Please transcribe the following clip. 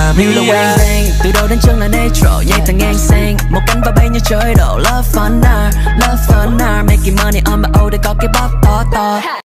Mamma Như là quen danh, Từ đầu đến chân là natural Nhảy thẳng ngang sang Một cánh và bay như trời đổ. Love fun hour Love fun hour. Making money on my own Để có cái bóp to to.